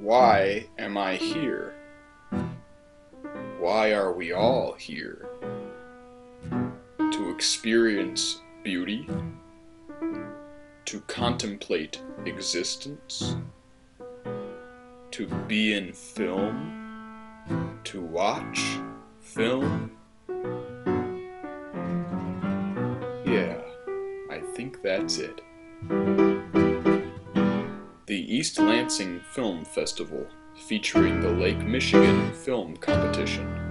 Why am I here? Why are we all here? To experience beauty? To contemplate existence? To be in film? To watch film? Yeah, I think that's it. East Lansing Film Festival, featuring the Lake Michigan Film Competition.